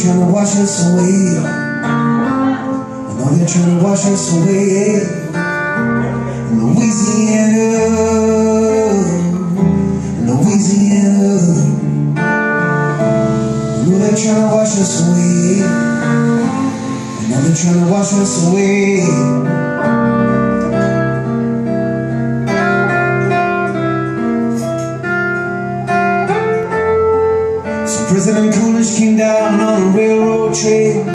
trying to wash us away. I they're trying to wash us away. In Louisiana, they're trying to wash us away. I they're trying to wash us away. So President Coolidge came down on a railroad train.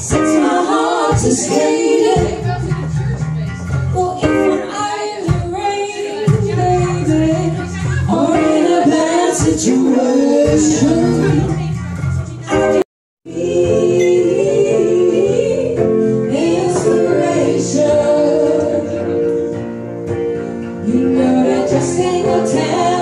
Since my heart to faded Well, rain, baby Or in a bad situation Inspiration You know that just ain't no time